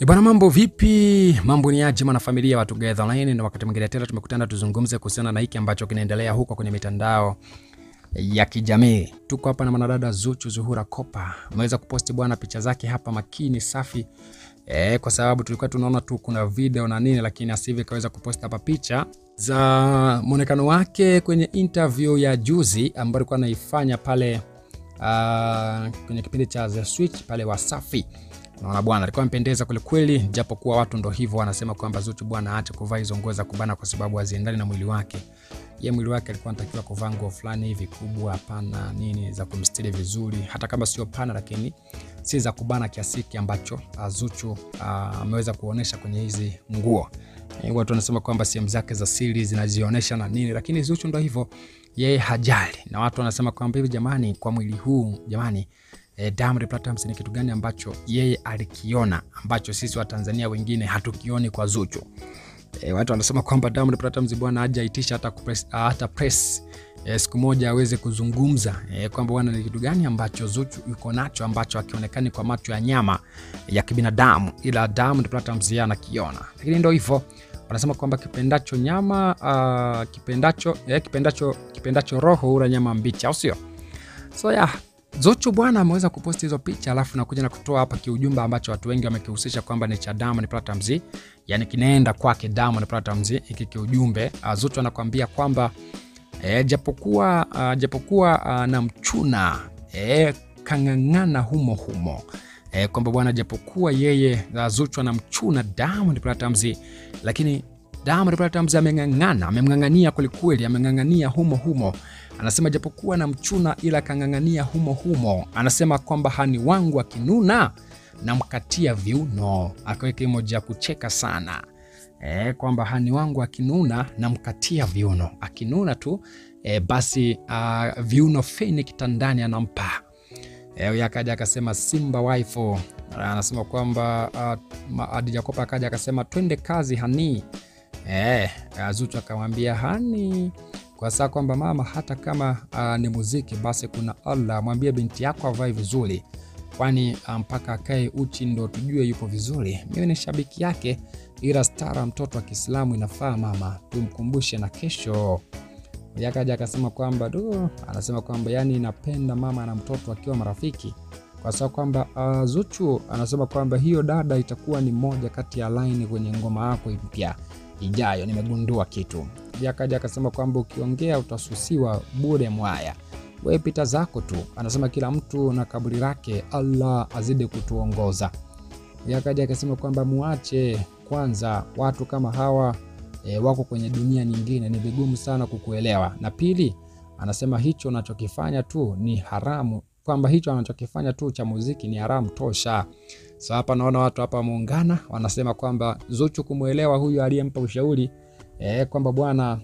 E bwana, mambo vipi? Mambo ni aje mwanafamilia wa Together Online, na wakati mwingine tena tumekutana tuzungumze kuhusiana na hiki ambacho kinaendelea huko kwenye mitandao ya kijamii. Tuko hapa na mwanadada Zuchu Zuhura Kopa, ameweza kuposti bwana picha zake hapa makini safi e, kwa sababu tulikuwa tunaona tu kuna video na nini, lakini asivi kaweza kuposti hapa picha za mwonekano wake kwenye interview ya juzi ambayo alikuwa anaifanya pale uh, kwenye kipindi cha The Switch pale Wasafi. Naona bwana alikuwa amependeza kweli kweli, japo kuwa watu ndo hivyo wanasema kwamba Zuchu bwana aache kuvaa hizo nguo za kubana kwa sababu haziendani na mwili wake. Ye mwili wake alikuwa anatakiwa kuvaa nguo fulani hivi kubwa, hapana nini za kumstiri vizuri, hata kama sio pana, lakini si za kubana kiasi ambacho uh, Zuchu uh, ameweza kuonesha kwenye hizi nguo. E, watu wanasema kwamba sehemu zake za siri zinazionyesha na nini, lakini Zuchu ndo hivyo, yeye hajali, na watu wanasema kwamba hivi, jamani, kwa mwili huu jamani E, Diamond Platnumz ni kitu gani ambacho yeye alikiona ambacho sisi Watanzania wengine hatukioni kwa Zuchu? E, watu wanasema kwamba Diamond Platnumz bwana hajaitisha hata press, hata press e, siku moja aweze kuzungumza e, kwamba bwana ni kitu gani ambacho Zuchu yuko nacho ambacho hakionekani kwa macho ya nyama ya kibinadamu, ila Diamond Platnumz yeye anakiona. Lakini ndio hivyo wanasema kwamba kipendacho nyama uh, kipendacho, eh, kipendacho, kipendacho roho ura nyama mbichi, au sio? So yeah, Zuchu bwana ameweza kuposti hizo picha alafu nakuja na kutoa hapa kiujumbe ambacho watu wengi wamekihusisha kwamba ni cha Diamond Platnumz, yani kinaenda kwake Diamond Platnumz hiki kiujumbe. Uh, Zuchu anakuambia kwamba e, japokuwa uh, japokuwa uh, na mchuna e, kang'ang'ana humo humo e, kwamba bwana japokuwa yeye Zuchu anamchuna Diamond Platnumz, lakini Diamond Platnumz ameng'ang'ana, amemng'ang'ania kwelikweli, ameng'ang'ania humo humo anasema japokuwa na mchuna ila kang'ang'ania humo humo. Anasema kwamba hani wangu akinuna namkatia viuno, akaweka emoji ya kucheka sana. E, kwamba hani wangu akinuna namkatia viuno, akinuna tu e, basi uh, viuno feni kitandani anampa. E, akaja akasema Simba waifu. Anasema kwamba uh, Adi Kopa akaja akasema twende kazi hani. E, Zuchu akamwambia hani kwa saa kwamba mama, hata kama uh, ni muziki basi kuna Allah, mwambie binti yako avae vizuri, kwani mpaka um, akae uchi ndo tujue yupo vizuri. Mimi ni shabiki yake, ila stara mtoto wa Kiislamu inafaa mama, tumkumbushe na kesho. Yakaja akasema kwamba du, anasema kwamba yani napenda mama na mtoto akiwa marafiki, kwa sababu kwamba uh, Zuchu anasema kwamba hiyo dada itakuwa ni moja kati ya laini kwenye ngoma yako mpya ijayo. Nimegundua kitu akaja akasema kwamba ukiongea utasusiwa bure mwaya, we pita zako tu. Anasema kila mtu na kaburi lake, Allah azidi kutuongoza. Jakaja akasema kwamba muache kwanza, watu kama hawa e, wako kwenye dunia nyingine, ni vigumu sana kukuelewa. Na pili, anasema hicho unachokifanya tu ni haramu, kwamba hicho anachokifanya tu cha muziki ni haramu tosha. So hapa naona watu hapa wameungana, wanasema kwamba Zuchu kumwelewa huyu aliyempa ushauri E, kwamba bwana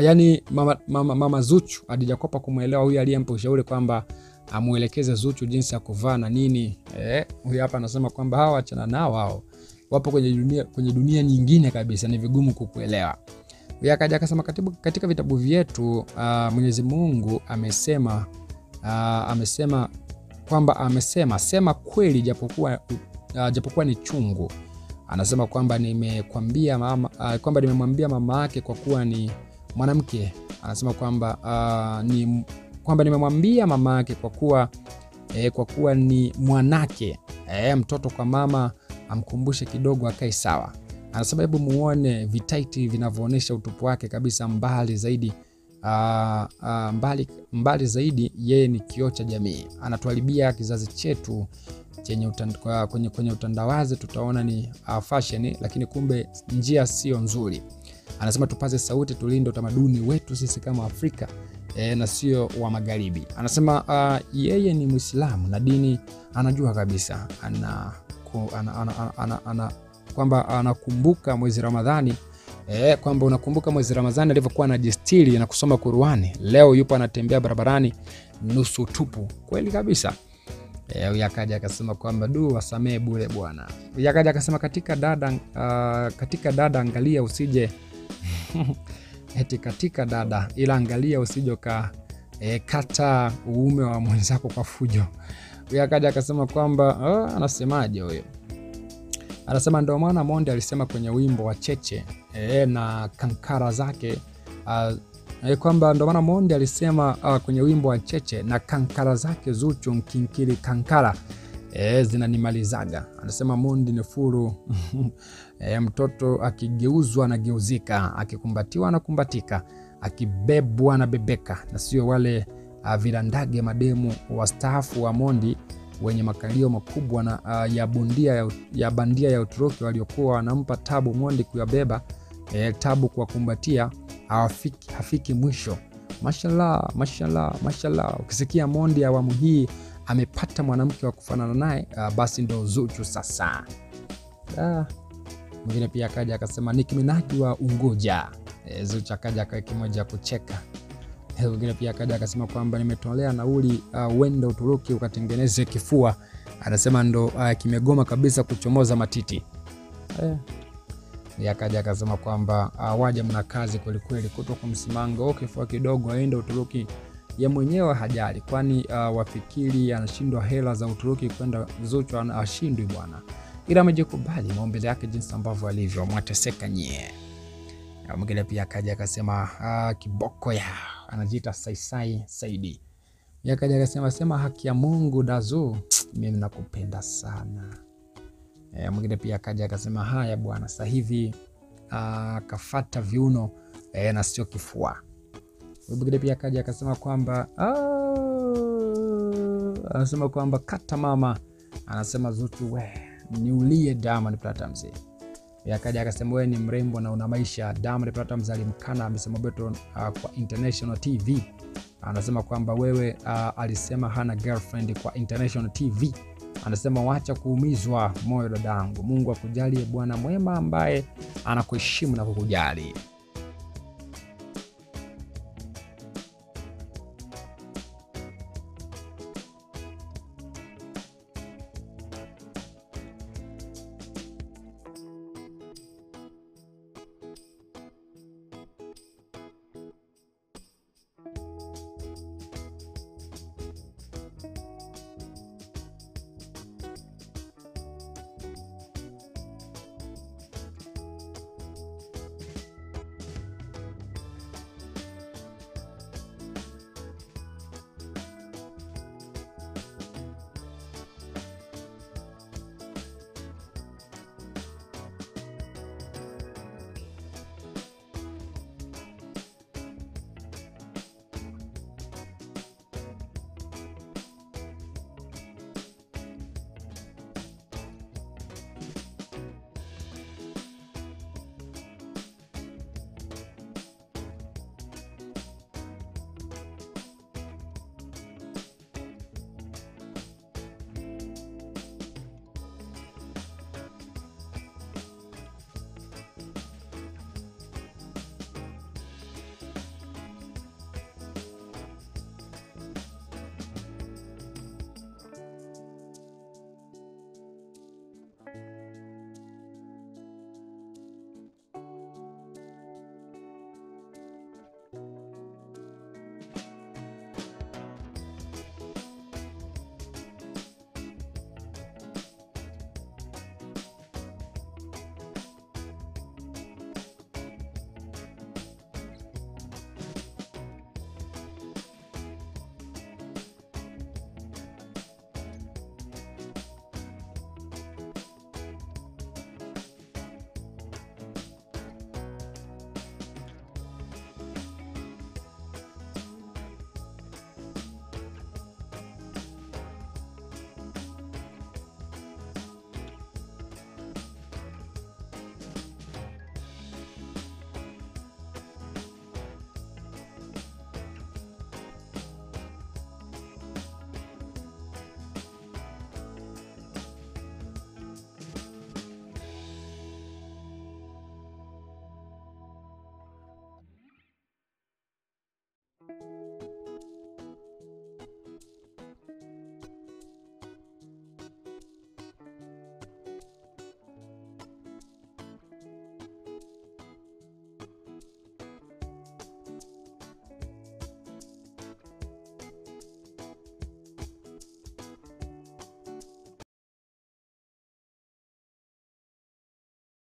yani mama, mama, mama Zuchu alijakopa kumwelewa huyu aliyempa ushauri kwamba amuelekeze Zuchu jinsi ya kuvaa na nini. E, huyu hapa anasema kwamba hawa achana nao, wao wapo kwenye dunia, kwenye dunia nyingine kabisa, ni vigumu kukuelewa. Akaja akasema katika vitabu vyetu uh, Mwenyezi Mungu amesema uh, amesema kwamba amesema sema kweli japokuwa, uh, japokuwa ni chungu anasema kwamba nimekwambia mama uh, kwamba nimemwambia mama yake kwa kuwa ni mwanamke. Anasema kwamba uh, ni kwamba nimemwambia mama yake kwa kuwa eh, kwa kuwa ni mwanake eh, mtoto kwa mama amkumbushe kidogo akae sawa. Anasema hebu muone vitaiti vinavyoonyesha utupu wake kabisa mbali zaidi uh, uh, mbali, mbali zaidi. Yeye ni kioo cha jamii, anatuharibia kizazi chetu chenye utanda, kwenye, kwenye utandawazi tutaona ni uh, fashion, lakini kumbe njia sio nzuri. Anasema tupaze sauti, tulinde utamaduni wetu sisi kama Afrika e, na sio wa magharibi. Anasema uh, yeye ni Muislamu na dini anajua kabisa ana, ku, ana, ana, ana, ana, ana, kwamba anakumbuka mwezi Ramadhani e, kwamba unakumbuka mwezi Ramadhani alivyokuwa anajistiri na kusoma Qur'ani. Leo yupo anatembea barabarani nusu tupu. Kweli kabisa. Eh, yakaja akasema kwamba du, wasamee bure bwana. Yakaja akasema katika dada, uh, katika dada angalia usije eti katika dada, ila angalia usije ka e, kata uume wa mwenzako kwa fujo. Yakaja akaja akasema kwamba uh, anasemaje huyo Anasema ndio maana Monde alisema kwenye wimbo wa Cheche e, na kankara zake uh, e, kwamba ndio maana Monde alisema uh, kwenye wimbo wa Cheche na kankara zake Zuchu nkinkili kankara e, zinanimalizaga. Anasema Monde ni furu e, mtoto akigeuzwa anageuzika, akikumbatiwa anakumbatika, akibebwa anabebeka, na sio wale uh, vilandage mademu wastaafu wa Mondi wenye makalio makubwa na uh, ya bondia ya, ya bandia ya Uturuki waliokuwa wanampa tabu Mondi kuyabeba eh, tabu kuwakumbatia, kumbatia hafiki mwisho. Mashallah, mashallah, mashallah. Ukisikia Mondi awamu hii amepata mwanamke wa kufanana naye uh, basi ndo Zuchu sasa. Da. mwingine pia akaja akasema Nicki Minaj wa Unguja. E, Zuchu akaja akawa kimoja kucheka mwingine pia kaja akasema kwamba nimetolea nauli uende uh, Uturuki ukatengeneze kifua. Anasema ndo uh, kimegoma kabisa kuchomoza matiti eh. Akaja akasema kwamba uh, waja mna kazi kwelikweli, kutoka msimango kifua kidogo aende Uturuki. Ye mwenyewe hajali, kwani uh, wafikiri anashindwa hela za Uturuki kwenda. Zuchu ashindwi bwana, ila amejikubali maumbile yake jinsi ambavyo alivyo, mwateseka nyie. Mwingine pia akaja akasema uh, kiboko ya anajiita Saisai Saidi. Yakaja akasema sema haki ya Mungu Dazu, mimi nakupenda sana. E, mwingine pia akaja akasema haya bwana, sasa hivi akafata kafata viuno e, na sio kifua. Mwingine pia akaja akasema kwamba anasema kwamba kata mama, anasema Zuchu we niulie Diamond Platnumz akaja akasema wewe ni mrembo na una maisha. Diamond Platnumz alimkana amesema beto uh, kwa International TV anasema kwamba wewe uh, alisema hana girlfriend kwa International TV. Anasema wacha kuumizwa moyo dadangu, Mungu akujalie bwana mwema ambaye anakuheshimu na kukujali.